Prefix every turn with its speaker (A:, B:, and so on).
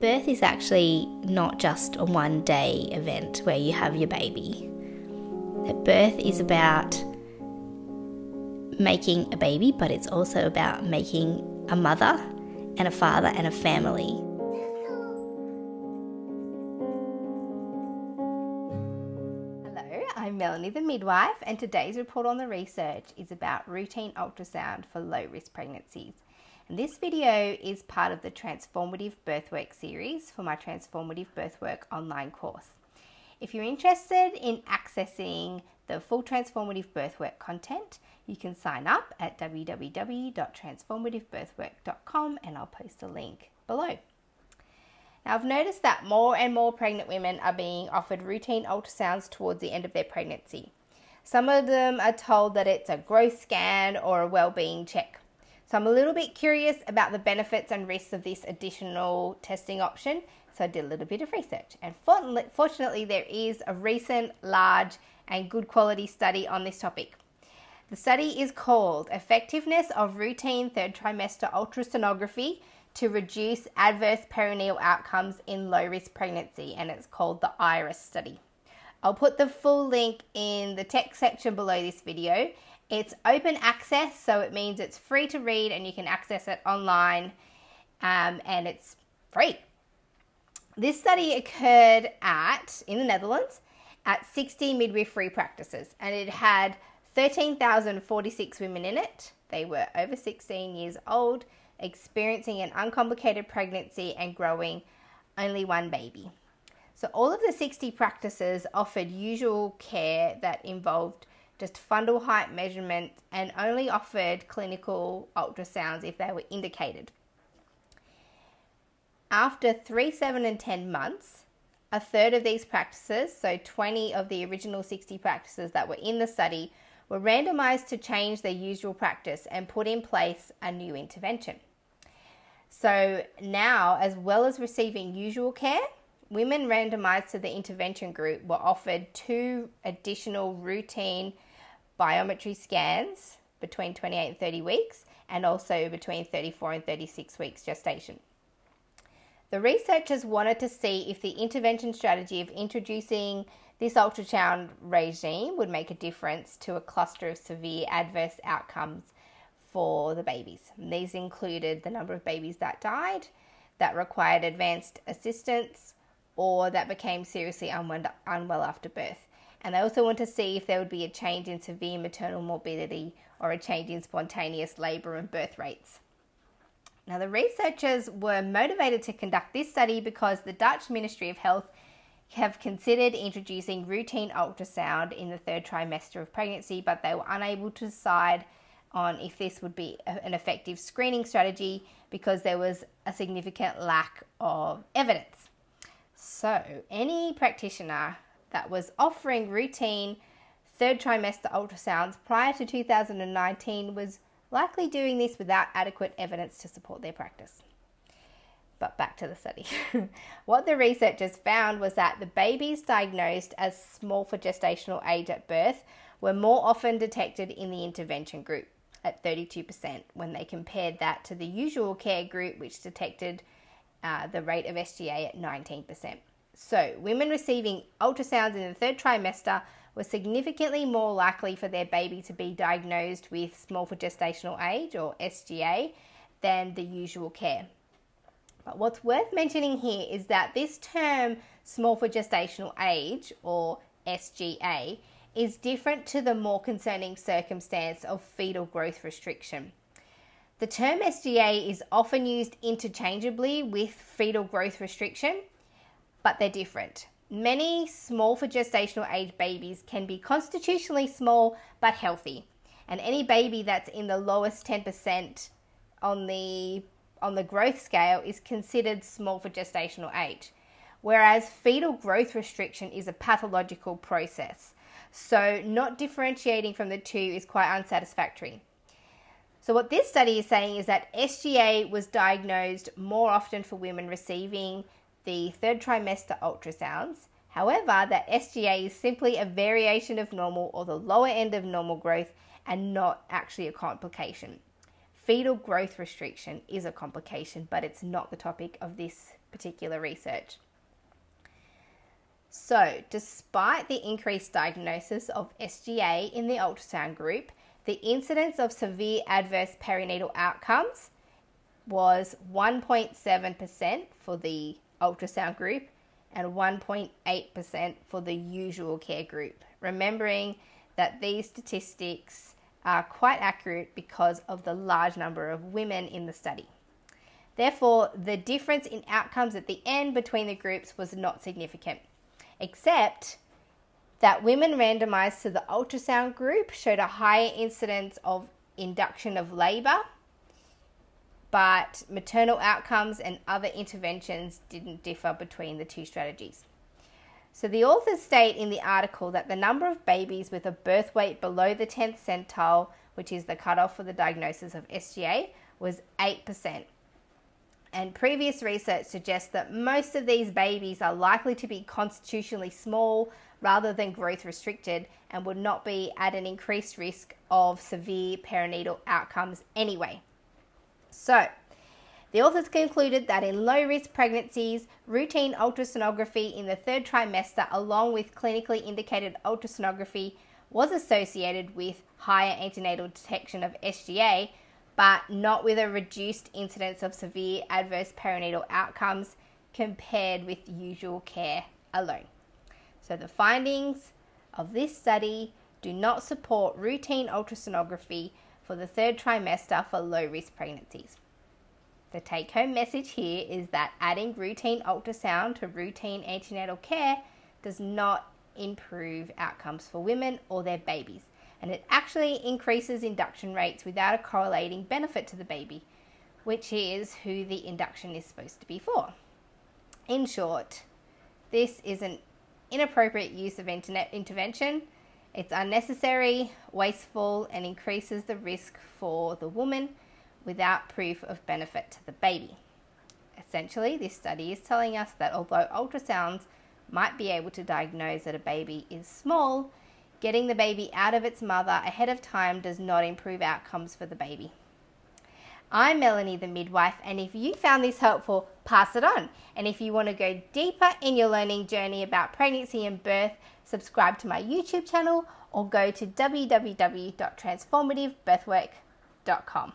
A: Birth is actually not just a one day event where you have your baby. Birth is about making a baby, but it's also about making a mother and a father and a family. Hello, I'm Melanie the midwife, and today's report on the research is about routine ultrasound for low risk pregnancies. This video is part of the Transformative Birthwork series for my Transformative Birthwork online course. If you're interested in accessing the full Transformative Birthwork content, you can sign up at www.transformativebirthwork.com and I'll post a link below. Now, I've noticed that more and more pregnant women are being offered routine ultrasounds towards the end of their pregnancy. Some of them are told that it's a growth scan or a well-being check. So I'm a little bit curious about the benefits and risks of this additional testing option. So I did a little bit of research. And fortunately, there is a recent, large, and good quality study on this topic. The study is called Effectiveness of Routine Third Trimester Ultrasonography to Reduce Adverse Perinatal Outcomes in Low Risk Pregnancy, and it's called the IRIS study. I'll put the full link in the text section below this video it's open access, so it means it's free to read and you can access it online um, and it's free. This study occurred at, in the Netherlands, at 60 midwifery practices and it had 13,046 women in it. They were over 16 years old, experiencing an uncomplicated pregnancy and growing only one baby. So, all of the 60 practices offered usual care that involved just fundal height measurement, and only offered clinical ultrasounds if they were indicated. After 3, 7, and 10 months, a third of these practices, so 20 of the original 60 practices that were in the study, were randomized to change their usual practice and put in place a new intervention. So now, as well as receiving usual care, women randomized to the intervention group were offered two additional routine biometry scans between 28 and 30 weeks and also between 34 and 36 weeks gestation. The researchers wanted to see if the intervention strategy of introducing this ultrasound regime would make a difference to a cluster of severe adverse outcomes for the babies. These included the number of babies that died, that required advanced assistance, or that became seriously unwell, unwell after birth and they also want to see if there would be a change in severe maternal morbidity or a change in spontaneous labour and birth rates. Now, the researchers were motivated to conduct this study because the Dutch Ministry of Health have considered introducing routine ultrasound in the third trimester of pregnancy, but they were unable to decide on if this would be an effective screening strategy because there was a significant lack of evidence. So, any practitioner that was offering routine third trimester ultrasounds prior to 2019 was likely doing this without adequate evidence to support their practice. But back to the study. what the researchers found was that the babies diagnosed as small for gestational age at birth were more often detected in the intervention group at 32% when they compared that to the usual care group, which detected uh, the rate of SGA at 19%. So, women receiving ultrasounds in the third trimester were significantly more likely for their baby to be diagnosed with small for gestational age or SGA than the usual care. But what's worth mentioning here is that this term small for gestational age or SGA is different to the more concerning circumstance of fetal growth restriction. The term SGA is often used interchangeably with fetal growth restriction, but they're different. Many small for gestational age babies can be constitutionally small but healthy, and any baby that's in the lowest 10% on the on the growth scale is considered small for gestational age. Whereas fetal growth restriction is a pathological process. So, not differentiating from the two is quite unsatisfactory. So, what this study is saying is that SGA was diagnosed more often for women receiving the third trimester ultrasounds. However, that SGA is simply a variation of normal or the lower end of normal growth and not actually a complication. Fetal growth restriction is a complication, but it's not the topic of this particular research. So, despite the increased diagnosis of SGA in the ultrasound group, the incidence of severe adverse perinatal outcomes was 1.7% for the ultrasound group and 1.8% for the usual care group. Remembering that these statistics are quite accurate because of the large number of women in the study. Therefore, the difference in outcomes at the end between the groups was not significant, except that women randomized to the ultrasound group showed a higher incidence of induction of labor, but maternal outcomes and other interventions didn't differ between the two strategies. So, the authors state in the article that the number of babies with a birth weight below the 10th centile, which is the cutoff for the diagnosis of SGA, was 8%. And previous research suggests that most of these babies are likely to be constitutionally small rather than growth restricted and would not be at an increased risk of severe perinatal outcomes anyway. So, the authors concluded that in low risk pregnancies, routine ultrasonography in the third trimester, along with clinically indicated ultrasonography, was associated with higher antenatal detection of SGA, but not with a reduced incidence of severe adverse perinatal outcomes compared with usual care alone. So the findings of this study do not support routine ultrasonography for the third trimester for low risk pregnancies. The take home message here is that adding routine ultrasound to routine antenatal care does not improve outcomes for women or their babies, and it actually increases induction rates without a correlating benefit to the baby, which is who the induction is supposed to be for. In short, this is an inappropriate use of internet intervention. It's unnecessary, wasteful, and increases the risk for the woman without proof of benefit to the baby. Essentially, this study is telling us that although ultrasounds might be able to diagnose that a baby is small, getting the baby out of its mother ahead of time does not improve outcomes for the baby. I'm Melanie the midwife, and if you found this helpful, pass it on. And if you want to go deeper in your learning journey about pregnancy and birth, subscribe to my YouTube channel or go to www.transformativebirthwork.com.